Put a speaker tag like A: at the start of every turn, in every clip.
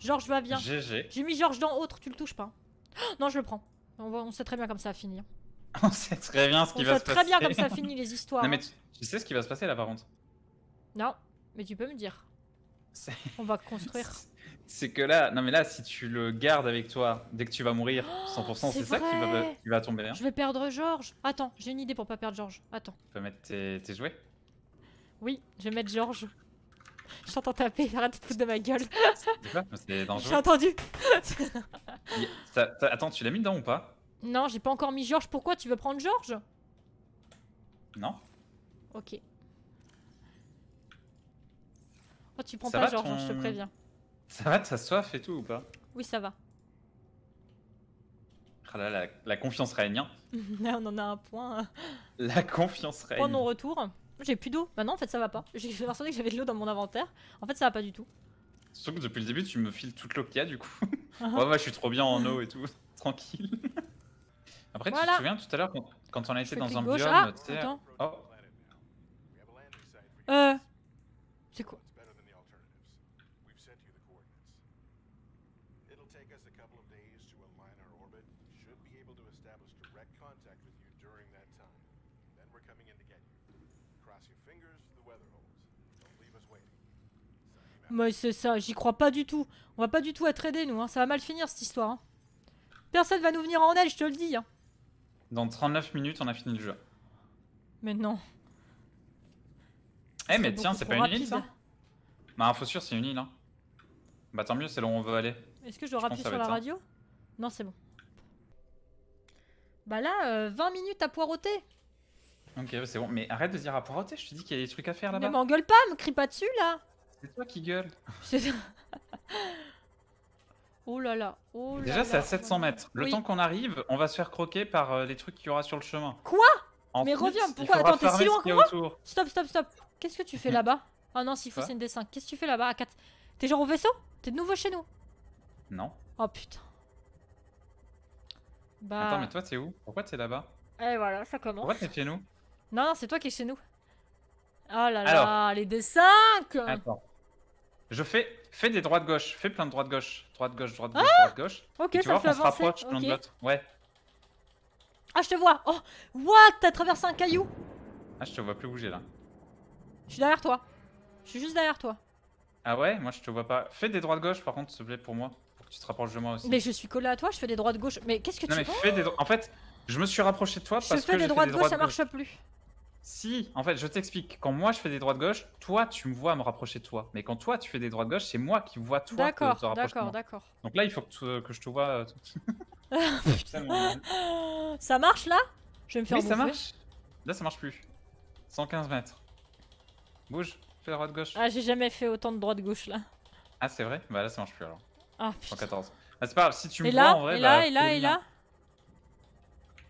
A: Georges va bien.
B: GG.
A: J'ai mis Georges dans autre, tu le touches pas. Oh, non, je le prends. On, on sait très bien comme ça finit.
B: On sait très bien ce
A: On
B: qui va
A: sait
B: se
A: très
B: passer.
A: bien comme ça finit les histoires.
B: Non mais
A: hein.
B: tu, tu sais ce qui va se passer là par contre
A: Non, mais tu peux me dire. On va construire.
B: C'est que là, non mais là, si tu le gardes avec toi dès que tu vas mourir, 100%, c'est ça qui va, qui va tomber. Hein.
A: Je vais perdre Georges. Attends, j'ai une idée pour pas perdre Georges. Attends.
B: Tu peux mettre tes, tes jouets?
A: Oui, je vais mettre Georges. Je t'entends taper, arrête de te foutre de ma gueule.
B: C'est C'est
A: J'ai
B: dangereux.
A: entendu.
B: Attends, tu l'as mis dedans ou pas?
A: Non, j'ai pas encore mis Georges. Pourquoi tu veux prendre Georges?
B: Non
A: Ok. Oh, tu prends
B: Ça
A: pas Georges, hein, je te préviens.
B: Ça va, t'as soif et tout ou pas?
A: Oui, ça va.
B: Ah là, la, la confiance règne. hein.
A: Là, on en a un point.
B: La confiance règne.
A: Point non retour. J'ai plus d'eau. Bah non, en fait, ça va pas. J'ai l'impression que j'avais de l'eau dans mon inventaire. En fait, ça va pas du tout.
B: Surtout que depuis le début, tu me files toute l'eau qu'il y a du coup.
A: Ah.
B: ouais, ouais, je suis trop bien en eau et tout. Tranquille. Après, tu te souviens tout à l'heure quand, on a été dans un
A: gauche.
B: biome,
A: Ah,
B: tu sais. Oh,
A: Euh. Mais c'est ça, j'y crois pas du tout. On va pas du tout être aidés, nous. Hein. Ça va mal finir cette histoire. hein. Personne va nous venir en aide, je te le dis. hein.
B: dans 39 minutes, on a fini le jeu.
A: Mais non.
B: Eh, mais tiens, c'est pas une île ça? Bah, info sûr, c'est une île. Hein. Bah, tant mieux, c'est là où on veut aller.
A: Est-ce que je dois
B: Je ça
A: sur la
B: ça.
A: radio? Non, c'est bon. Bah là, euh, 20 minutes à poireauter.
B: Ok, c'est bon. Mais arrête de dire à poireauter, je te dis qu'il y a des trucs à faire
A: Mais
B: là-bas.
A: m'engueule pas, me crie pas dessus là.
B: C'est toi qui gueule.
A: C'est- oh là là. Oh là
B: Déjà, c'est à
A: là.
B: 700 mètres. Le
A: Oui.
B: temps qu'on arrive, on va se faire croquer par euh, les trucs qu'il y aura sur le chemin.
A: Quoi? Mais reviens, pourquoi? Attends, t'es si loin que
B: autour.
A: Stop, stop, stop. Qu'est-ce que tu fais là-bas? Ah non, s'il faut, c'est une D5. Qu'est-ce que tu fais là-bas à 4 T'es genre au vaisseau? T'es de nouveau chez nous?
B: Non.
A: Oh putain. Bah.
B: Attends, mais toi, t'es où? Pourquoi t'es là-bas?
A: Et voilà, ça commence.
B: Pourquoi t'es chez nous?
A: Non, non, c'est toi qui es chez nous. Oh là là,
B: Alors.
A: les D5
B: Attends. Je fais, fais des droites gauche, fais plein de droites gauche, droite gauche, droite gauche,
A: Ah
B: droite gauche.
A: Ok,
B: tu
A: ça
B: vois
A: fait
B: qu'on se rapproche l'un de l'autre. Ouais.
A: Ah, je te vois. Oh, what? T'as traversé un caillou?
B: Ah, je te vois plus bouger là.
A: Je suis derrière toi. Je suis juste derrière toi.
B: Ah ouais, moi je te vois pas. Fais des droites gauche par contre, s'il te plaît, pour moi. Pour que tu te rapproches de moi aussi.
A: Mais je suis collé à toi, je fais des droites gauche. Mais qu'est-ce que
B: Non
A: tu
B: mais fais? des En fait, je me suis rapproché de toi
A: Je
B: parce
A: fais
B: que
A: des droites gauche, ça marche plus.
B: Si, en fait, je t'explique. Quand moi je fais des droites gauche, toi tu me vois me rapprocher de toi. Mais quand toi tu fais des droites gauche, c'est moi qui vois toi te,
A: D'accord,
B: te de
A: d'accord, d'accord.
B: Donc là, il faut que, tu- que je te vois. euh,
A: Ça marche là? Je vais me faire
B: oui, ça
A: bouffer.
B: marche. Là, ça marche plus. 115 mètres. Bouge, fais droite gauche.
A: Ah, j'ai jamais fait autant de droite gauche là.
B: Ah, c'est vrai? Bah là, ça marche plus alors.
A: Ah putain.
B: 114. Ah, c'est pas grave, si tu me
A: Et
B: vois
A: là,
B: en vrai.
A: et là,
B: bah,
A: et là, et là?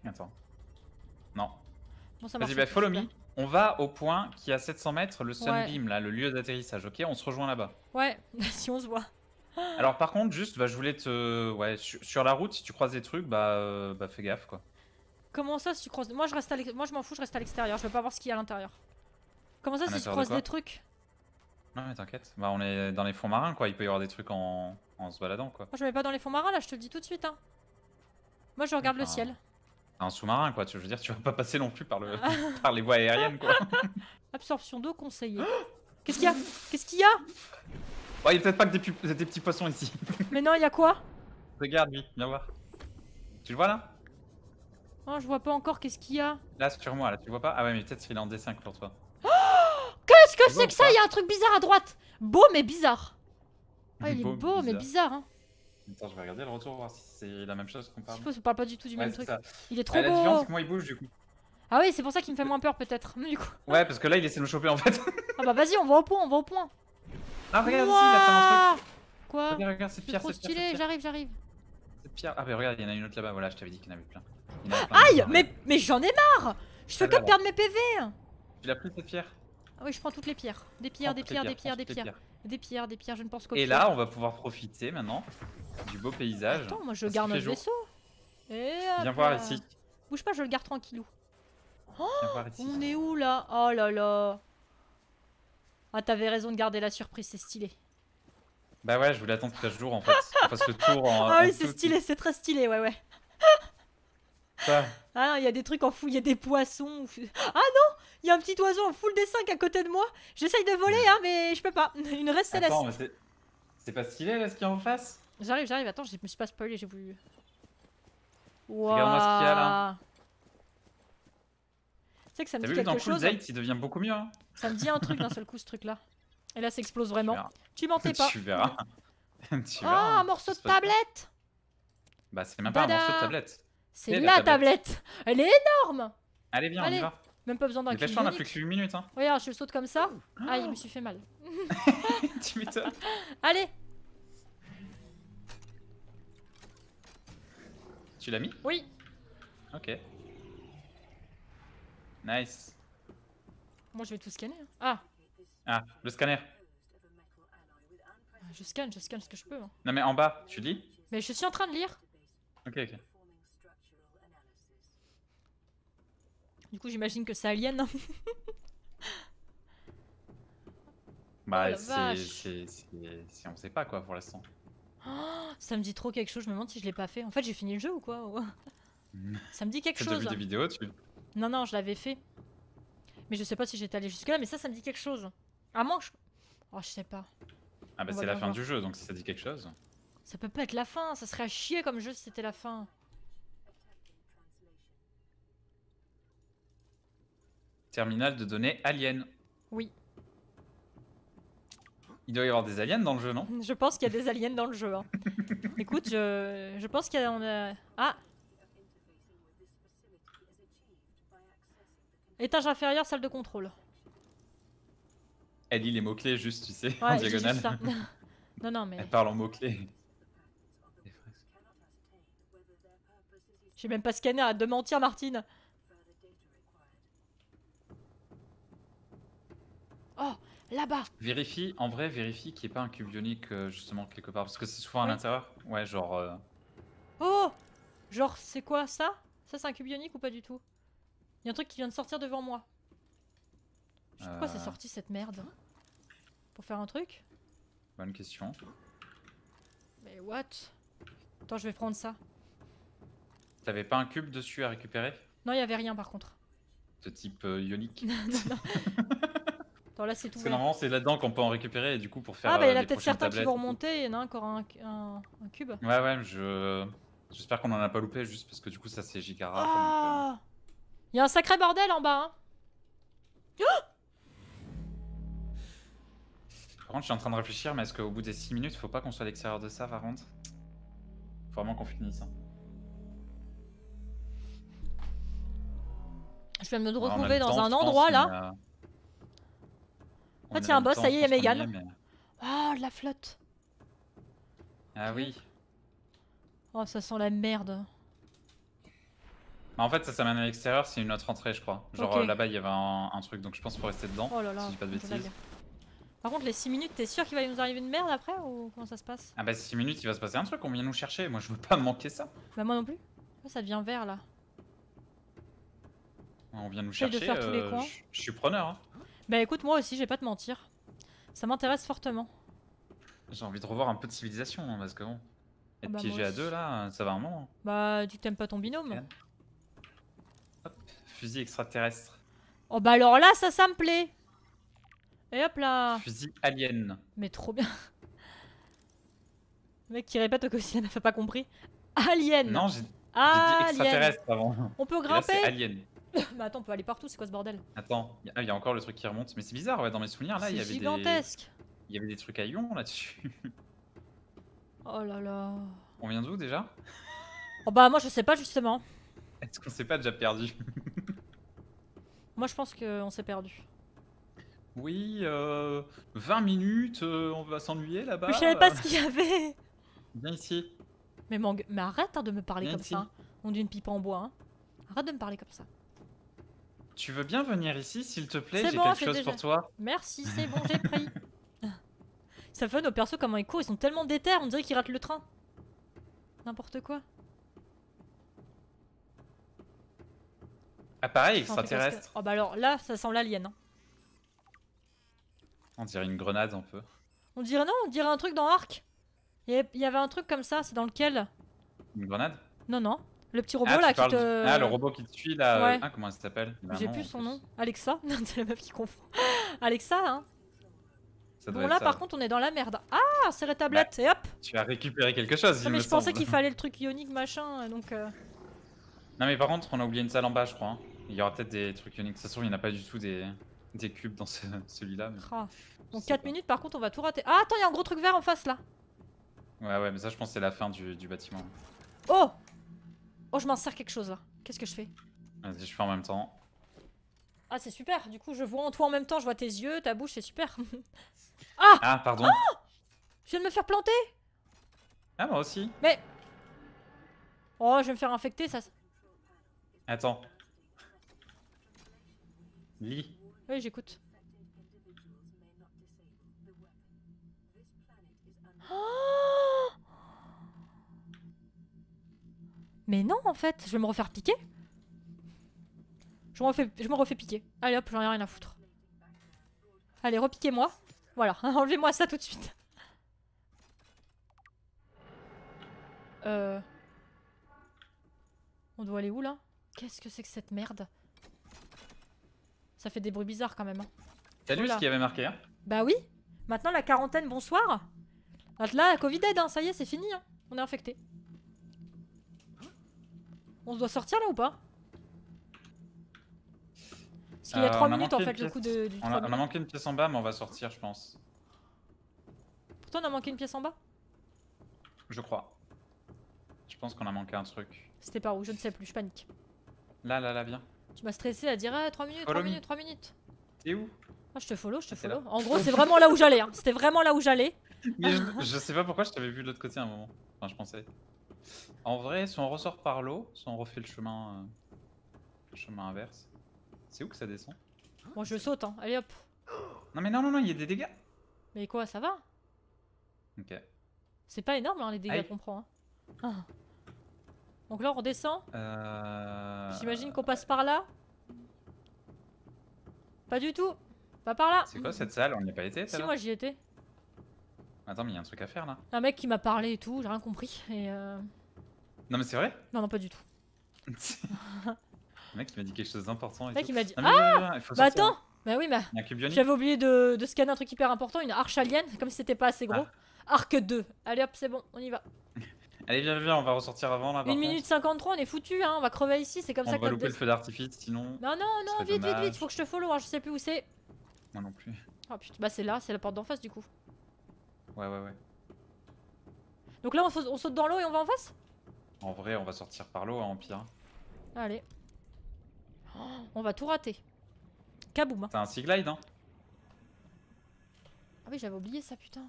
B: Attends. Non.
A: Bon, ça marche.
B: Vas-y, bah follow me. On va au point qui est à 700 mètres, le
A: Ouais.
B: Sunbeam, là, le lieu d'atterrissage, ok? On se rejoint là-bas.
A: Ouais, si on se voit.
B: Alors, par contre, juste, bah, je voulais te. Ouais, sur, sur la route, si tu croises des trucs, bah, euh, bah fais gaffe, quoi.
A: Comment ça, si tu croises Moi, je reste à Moi, je m'en fous, je reste à l'extérieur. Je veux pas voir ce qu'il y a à l'intérieur. Comment ça,
B: À
A: si tu
B: de
A: croises des trucs?
B: Non, mais t'inquiète. Bah, on est dans les fonds marins, quoi. Il peut y avoir des trucs en, en se baladant, quoi.
A: Moi, je me mets pas dans les fonds marins là, je te le dis tout de suite. Hein. Moi, je regarde le ciel.
B: Un sous-marin, quoi. Tu veux dire, tu vas pas passer non plus par, le... par les voies aériennes, quoi.
A: Absorption d'eau conseillée. Qu'est-ce qu'il y a? Qu'est-ce qu'il y a?
B: Ouais, il y a peut-être pas que des, petits poissons ici.
A: Mais non, il y a quoi?
B: Regarde, lui, viens voir. Tu le vois là?
A: Oh, je vois pas encore qu'est-ce qu'il y a?
B: Là, sur moi, là, tu le vois pas? Ah ouais, mais peut-être qu'il est en D5 pour toi.
A: Qu'est-ce que
B: C'est
A: que ça? Il y a un truc bizarre à droite. Beau mais bizarre. Ah, il est
B: Beau,
A: beau mais bizarre. Hein.
B: Attends, je vais regarder le retour, voir si c'est la même chose qu'on parle.
A: S'il faut, ça parle pas du tout du
B: Ouais,
A: même
B: c'est
A: truc.
B: ça.
A: Il est trop
B: Ah, la différence,
A: beau.
B: c'est que moi, il bouge du coup.
A: Ah oui, c'est pour ça qu'il me fait moins peur peut-être. Du coup.
B: Ouais, parce que là, il essaie de me choper en fait.
A: Ah bah vas-y, on va au point, on va au point.
B: Ah, regarde ici, là, t'as un truc.
A: Quoi
B: Regarde, regarde,
A: C'est
B: pierre,
A: trop
B: cette pierre,
A: stylé, j'arrive, j'arrive.
B: Cette pierre. Ah, bah regarde, il y en a une autre là-bas. Voilà, je t'avais dit qu'il y en avait plein. Il y en avait plein.
A: Aïe, mais, mais j'en ai marre Je fais
B: Ah,
A: de perdre mes PV
B: Tu l'as pris cette pierre?
A: Ah oui, je prends toutes les pierres. Des pierres, des pierres, des pierres, des pierres. Des pierres, des pierres, je ne pense qu'au
B: Et là, on va pouvoir profiter maintenant du beau paysage.
A: Attends, moi je garde notre vaisseau. Et
B: Viens voir ici.
A: Bouge pas, je le garde tranquillou.
B: Ici.
A: On est où là? Oh là là. Ah, t'avais raison de garder la surprise, c'est stylé.
B: Bah ouais, je voulais attendre qu'il fasse jour en fait. On fasse le tour en.
A: Ah oui, c'est
B: tout-
A: stylé, c'est très stylé, ouais, ouais.
B: Ça.
A: Ah, il y a des trucs en fou, il y a des poissons. Ah non Il y a un petit oiseau en full dessin qui est à côté de moi. J'essaye de voler, hein, mais je peux pas. Une reste céleste.
B: Attends, mais c'est. Pas stylé là ce qu'il y a en face?
A: J'arrive, j'arrive. Attends, je me suis pas spoilé, j'ai voulu.
B: Regarde-moi ce qu'il y a, là.
A: Waouh. Tu sais que ça me
B: T'as
A: dit
B: vu que dans
A: quelque
B: Cool
A: chose
B: Date il devient beaucoup mieux hein
A: Ça me dit un truc d'un seul coup, ce truc-là. Et là, ça explose vraiment.
B: verras.
A: Tu mentais pas.
B: Tu verras. tu
A: Ah,
B: verras.
A: un morceau de tablette
B: Bah c'est même pas un morceau de tablette.
A: C'est
B: Et
A: la
B: la
A: tablette.
B: tablette.
A: Elle est énorme
B: Allez viens, on y va.
A: Même pas besoin d'un
B: Dépêche-toi, on a plus que 8 minutes hein.
A: Regarde, je saute comme ça. Ah, il me suis fait mal.
B: tu m'étonnes.
A: Allez
B: Tu l'as mis?
A: Oui
B: Ok. Nice.
A: Moi, je vais tout scanner. hein. Ah,
B: Ah, le scanner.
A: je scanne, je scanne ce que je peux. hein.
B: Non mais en bas, tu lis?
A: Mais je suis en train de lire.
B: Ok, ok.
A: Du coup, j'imagine que c'est Alien. hein.
B: Bah
A: Oh
B: c'est, on sait pas quoi pour l'instant.
A: Ça me dit trop quelque chose. Je me demande si je l'ai pas fait. En fait, j'ai fini le jeu ou quoi ou- Ça me dit quelque
B: as
A: chose.
B: vu des vidéos, tu...
A: Non, non, je l'avais fait. Mais je sais pas si j'étais allé jusque-là. Mais ça, ça me dit quelque chose. À moins que je... Oh, je sais pas.
B: Ah bah c'est la fin
A: voir.
B: du jeu, donc si ça dit quelque chose.
A: Ça peut pas être la fin. Ça serait à chier comme jeu si c'était la fin.
B: Terminal de données alien.
A: Oui.
B: Il doit y avoir des aliens dans le jeu, non?
A: Je pense qu'il y a des aliens dans le jeu. hein. Écoute, je, je pense qu'il y a... on a- Ah Étage inférieur, salle de contrôle.
B: Elle lit les mots-clés juste, tu sais, en
A: Ouais,
B: diagonale.
A: juste ça. non, non, mais
B: Elle parle en mots-clés.
A: j'ai même pas scanné, arrête de mentir, Martine. Oh, là-bas.
B: Vérifie, en vrai, vérifie qu'il n'y ait pas un cube ionique euh, justement quelque part. Parce que c'est souvent à l'intérieur. Ouais, genre. euh,
A: Oh Genre, c'est quoi ça? Ça, c'est un cube ionique ou pas du tout? Il y a un truc qui vient de sortir devant moi. Je sais pourquoi c'est
B: Euh.
A: sorti cette merde. Pour faire un truc?
B: Bonne question.
A: Mais what? Attends, je vais prendre ça.
B: T'avais pas un cube dessus à récupérer?
A: Non, il y avait rien par contre.
B: De type ionique
A: Attends, là, c'est tout
B: Parce que
A: vert.
B: normalement, c'est là-dedans qu'on peut en récupérer et du coup, pour faire.
A: Ah, bah, il y
B: euh,
A: en a
B: les
A: peut-être certains qui vont remonter. Il y en a encore un, un- un cube.
B: Ouais, ouais, je. J'espère qu'on en a pas loupé juste parce que du coup, ça c'est donc,
A: Ah Il y a un sacré bordel en bas. hein.
B: euh, Par contre, je suis en train de réfléchir, mais est-ce qu'au bout des 6 minutes, faut pas qu'on soit à l'extérieur de ça par contre? Faut vraiment qu'on finisse. hein.
A: Je viens de me retrouver dans
B: temps,
A: un endroit là.
B: Euh, on
A: Ah, tiens,
B: a
A: un boss,
B: temps,
A: ça y est, il y a Ah, de la flotte.
B: Ah oui.
A: Oh, ça sent la merde.
B: Bah, en fait, ça, ça mène à l'extérieur, c'est une autre entrée, je crois. Genre euh, là-bas, il y avait un, un truc, donc je pense qu'il faut rester dedans.
A: Oh là là.
B: si je dis pas de bêtises.
A: Par contre, les 6 minutes, t'es sûr qu'il va nous arriver une merde après ou comment ça se passe?
B: Ah bah 6 minutes, il va se passer un truc, on vient nous chercher. Moi, je veux pas manquer ça.
A: Bah, moi non plus. Ça devient vert là.
B: On vient nous
A: de
B: chercher.
A: faire tous les
B: euh,
A: coins.
B: Je suis preneur. hein.
A: Bah, écoute, moi aussi, je vais pas te mentir. Ça m'intéresse fortement.
B: J'ai envie de revoir un peu de civilisation, hein, parce que bon.
A: Ah
B: Être
A: bah,
B: piégé à deux là, ça va un moment.
A: Bah, tu t'aimes pas ton binôme
B: Ouais. Hop, fusil extraterrestre.
A: Oh, bah alors là, ça, ça me plaît. Et hop là.
B: Fusil alien.
A: Mais trop bien. Le mec qui répète au quotidien, n'a pas compris. Alien.
B: Non, j'ai dit extraterrestre avant.
A: On peut
B: là,
A: grimper.
B: alien.
A: Mais attends, on peut aller partout, c'est quoi ce bordel?
B: Attends, il y a- ah, il y a encore le truc qui remonte. Mais c'est bizarre, ouais, dans mes souvenirs là, il y avait des. Il y avait des trucs à ions là-dessus.
A: Oh là là.
B: On vient d'où déjà?
A: Oh bah moi je sais pas justement.
B: Est-ce qu'on s'est pas déjà perdu?
A: Moi je pense qu'on s'est perdu.
B: Oui, euh, 20 minutes, euh, on va s'ennuyer là-bas.
A: Mais je savais pas ce qu'il y avait.
B: Viens ici.
A: Mais, mais arrête hein, de me parler comme
B: ici.
A: ça. On dit une pipe en bois. hein. Arrête de me parler comme ça.
B: Tu veux bien venir ici, s'il te plaît? J'ai
A: bon,
B: quelque chose
A: déjà-
B: pour toi.
A: Merci, c'est bon, j'ai pris. Ça fait nos persos comment ils courent, ils sont tellement déter, on dirait qu'ils ratent le train. N'importe quoi.
B: Ah, pareil,
A: parce que-
B: extraterrestre.
A: Oh bah alors là, ça sent l'alien. hein.
B: On dirait une grenade un peu.
A: On dirait non, on dirait un truc dans Arc. Il y avait un truc comme ça, c'est dans lequel?
B: Une grenade?
A: Non, non. Le petit robot
B: ah,
A: là qui
B: parles
A: te.
B: ah, le robot qui te suit là.
A: Ouais.
B: euh, Ah, comment elle s'appelle? Un
A: J'ai plus son nom. Alexa C'est la meuf qui confond. Alexa, hein.
B: Ça doit
A: Bon,
B: être
A: là
B: ça.
A: par contre, on est dans la merde. Ah, c'est la tablette. Et hop
B: Tu as récupéré quelque chose, il
A: mais je pensais qu'il fallait le truc ionique machin, donc. euh,
B: Non, mais par contre, on a oublié une salle en bas, je crois. hein. Il y aura peut-être des trucs uniques. Ça se trouve, il n'y en a pas du tout des, des cubes dans ce- celui-là. mais
A: Donc
B: sais
A: 4
B: pas.
A: minutes, par contre, on va tout rater. Ah, attends, il y a un gros truc vert en face là.
B: Ouais, ouais, mais ça, je pense que c'est la fin du, du bâtiment.
A: Oh Oh, je m'en sers quelque chose là. Qu'est-ce que je fais
B: Vas-y, je fais en même temps.
A: Ah, c'est super. Du coup, je vois en toi en même temps. Je vois tes yeux, ta bouche, c'est super.
B: Ah, pardon.
A: je viens de me faire planter.
B: Ah, moi aussi.
A: Oh, je vais me faire infecter, ça.
B: Attends. Lis.
A: Oui, j'écoute. Oh Mais non, en fait, je vais me refaire piquer. Je me refais, je me refais piquer. Allez hop, j'en ai rien à foutre. Allez, repiquez-moi. Voilà, enlevez-moi ça tout de suite. Euh... On doit aller où là? Qu'est-ce que c'est que cette merde? Ça fait des bruits bizarres quand même. hein.
B: T'as lu ce qu'il y avait marqué hein?
A: Bah oui. Maintenant la quarantaine, bonsoir. Là, la Covid aide, hein, ça y est, c'est fini. hein. On est infecté. On se doit sortir là ou pas? Parce qu'il y a
B: Euh,
A: 3
B: on a
A: minutes en fait le coup de, du
B: on a, on a
A: minutes.
B: manqué une pièce en bas, mais on va sortir, je pense.
A: Pourtant on a manqué une pièce en bas?
B: Je crois. Je pense qu'on a manqué un truc.
A: C'était par où? Je ne sais plus, je panique.
B: Là, là, là, viens.
A: Tu m'as stressé à dire ah, 3 minutes, 3
B: Follow me.
A: minutes, 3 minutes.
B: T'es où?
A: Ah, je te follow, je te
B: Ah,
A: follow. En gros, c'est vraiment là où j'allais. Hein. C'était vraiment là où j'allais.
B: Mais je, je sais pas pourquoi je t'avais vu de l'autre côté à un moment. Enfin, je pensais. En vrai, si on ressort par l'eau, si on refait le chemin, euh, le chemin inverse. C'est où que ça descend?
A: Bon, je saute, hein. Allez hop.
B: Non, mais non, non, non, il y a des dégâts.
A: Mais quoi, ça va?
B: Ok.
A: C'est pas énorme hein, les dégâts qu'on prend. hein. Ah. Donc là, on redescend.
B: Euh...
A: J'imagine qu'on passe par là. Pas du tout. Pas par là.
B: C'est quoi cette salle? On n'y a pas été
A: Si, moi j'y étais.
B: Attends, mais il y a un truc à faire là.
A: Un mec qui m'a parlé et tout, j'ai rien compris. Et euh...
B: Non, mais c'est vrai
A: Non, non, pas du tout.
B: Le mec, il m'a dit quelque chose d'important. et
A: Le mec, il m'a dit
B: Non, faut
A: Bah attends Bah oui,
B: bionique.
A: j'avais oublié de, de scanner un truc hyper important, une arche alien, comme si c'était pas assez gros.
B: Ah.
A: Arc 2. Allez hop, c'est bon, on y va.
B: Allez, viens, viens, on va ressortir avant là. par
A: 1
B: contre.
A: minute 53, on est foutu, hein, on va crever ici, c'est comme
B: On
A: ça que
B: va
A: notre
B: louper le feu d'artifice sinon.
A: Non, non, non, vite, vite,
B: dommage.
A: vite, faut que je te follow, hein, je sais plus où c'est.
B: Moi non plus.
A: Oh putain, bah c'est là, c'est la porte d'en face du coup.
B: Ouais, ouais, ouais.
A: Donc là, on, saute- on saute dans l'eau et on va en face?
B: En vrai, on va sortir par l'eau, hein, en pire.
A: Allez. Oh, on va tout rater. Kaboum. hein.
B: T'as un sea glide, hein?
A: Ah oui, j'avais oublié ça, putain.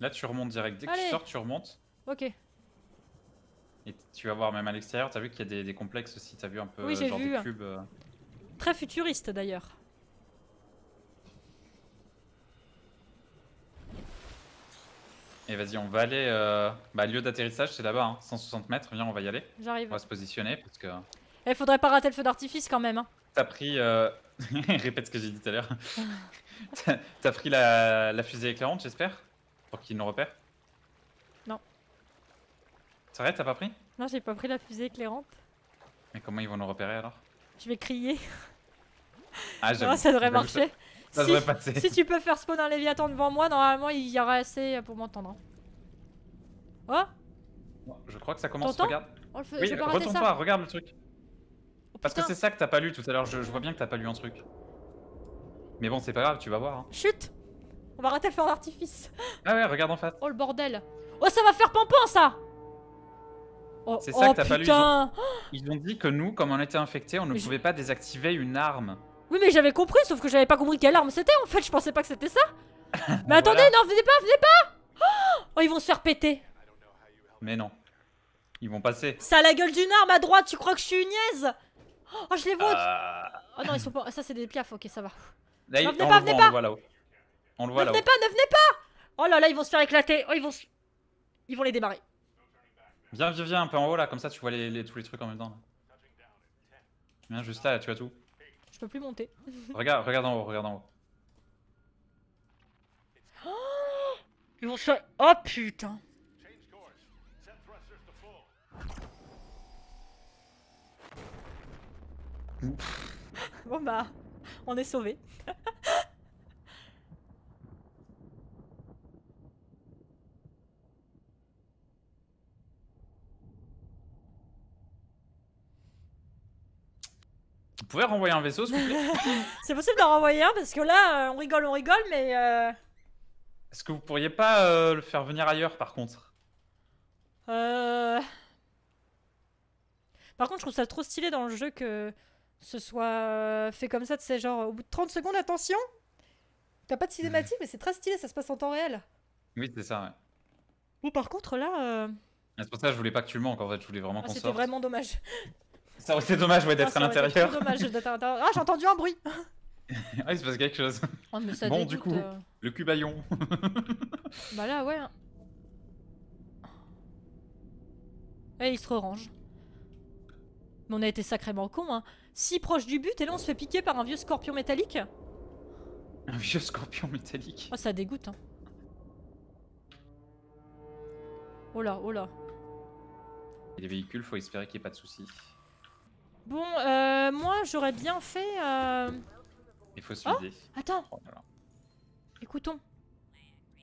B: Là, tu remontes direct. Dès que tu sors, tu remontes.
A: Ok.
B: Et tu vas voir même à l'extérieur, t'as vu qu'il y a des, des complexes aussi, t'as vu un peu
A: Oui,
B: genre
A: vu.
B: des cubes. euh.
A: Très futuriste d'ailleurs.
B: Et vas-y, on va aller. Euh... Bah, lieu d'atterrissage, c'est là-bas, hein, 160 mètres. Viens, on va y aller. On
A: J'arrive.
B: va se positionner parce que.
A: Eh, faudrait pas rater le feu d'artifice quand même. Hein.
B: T'as pris. Euh... Répète ce que j'ai dit tout à l'heure. T'as- pris la... la fusée éclairante, j'espère Pour qu'ils nous repèrent
A: Non.
B: C'est vrai, t'as pas pris?
A: Non, j'ai pas pris la fusée éclairante.
B: Mais comment ils vont nous repérer alors?
A: Je vais crier.
B: Ah,
A: Non, ça devrait marcher.
B: Ça,
A: Si-
B: devrait passer.
A: Si tu peux faire spawn un léviathan devant moi, normalement il y aura assez pour m'entendre. Oh,
B: Bon, Je crois que ça commence, regarde.
A: oh
B: Oui, retourne-toi, regarde le truc.
A: Oh,
B: Parce que c'est ça que t'as pas lu tout à l'heure, je, je vois bien que t'as pas lu un truc. Mais bon, c'est pas grave, tu vas voir. hein.
A: Chut On va rater le feu d'artifice.
B: Ah ouais, regarde en face.
A: Oh le bordel. Oh, ça va faire pampon ça Oh,
B: C'est ça
A: oh,
B: que t'as pas lu. Ils ont dit que nous, comme on était infectés, on ne
A: Mais je-
B: pouvait pas désactiver une arme.
A: Oui, mais j'avais compris, sauf que j'avais pas compris quelle arme c'était en fait. Je pensais pas que c'était ça. Mais attendez,
B: voilà.
A: non, venez pas, venez pas Oh, ils vont se faire péter.
B: Mais non. Ils vont passer.
A: Ça a la gueule d'une arme à droite, tu crois que je suis une niaise? Oh, je les vois.
B: Ah.
A: Oh non, ils sont pas. Ça, c'est des piafs, ok, ça va.
B: Là,
A: Non, venez
B: on
A: pas, venez
B: voit,
A: pas.
B: on le voit là-haut. On le voit
A: Ne venez pas, ne venez pas Oh là là, ils vont se faire éclater. Oh, ils vont se- Ils vont les démarrer.
B: Viens, viens, viens un peu en haut là, comme ça tu vois les, les- tous les trucs en même temps. là. Viens juste là, tu as tout.
A: Je peux plus monter.
B: regarde, regarde en haut, regarde en haut.
A: Oh Ils vont se... Oh putain Bon bah, on est sauvés.
B: pouvez renvoyer un vaisseau, s'il vous plaît?
A: C'est possible d'en renvoyer un parce que là, euh, on rigole, on rigole, mais... euh,
B: Est-ce que vous pourriez pas euh, le faire venir ailleurs, par contre?
A: Euh... Par contre, je trouve ça trop stylé dans le jeu que ce soit fait comme ça, tu sais, genre au bout de 30 secondes, attention T'as pas de cinématique, mais c'est très stylé, ça se passe en temps réel.
B: Oui, c'est ça, ouais.
A: Ou par contre, là, euh,
B: C'est pour ça que je voulais pas que tu le manques, en fait, je voulais vraiment
A: ah,
B: qu'on
A: c'était vraiment dommage.
B: Ça aurait été dommage, ouais,
A: Ah,
B: d'être à l'intérieur.
A: trop dommage d'être à l'intérieur. Ah, j'ai entendu un bruit
B: ah, il se passe quelque chose.
A: Oh, mais ça
B: Bon, du coup.
A: euh.
B: Le cubaillon.
A: Bah là, ouais. Et il se range. Mais on a été sacrément cons, hein. Si proche du but, et là on se fait piquer par un vieux scorpion métallique.
B: un vieux scorpion métallique.
A: Oh, ça dégoûte, hein. Oh là, oh là.
B: Et les véhicules, faut espérer qu'il n'y ait pas de soucis.
A: Bon, euh, moi j'aurais bien fait. euh,
B: Il faut se
A: Oh. Attends,
B: Oh,
A: écoutons.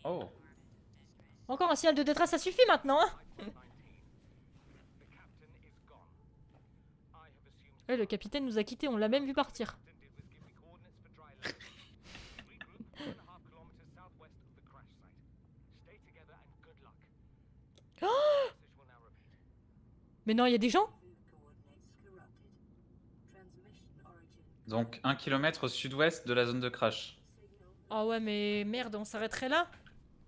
B: Oh.
A: Encore un signal de détresse, ça suffit maintenant, hein Eh, le capitaine nous a quittés, on l'a même vu partir. Mais non, il y a des gens?
B: Donc, un kilomètre au sud-ouest de la zone de crash.
A: Ah ouais, mais merde, on s'arrêterait là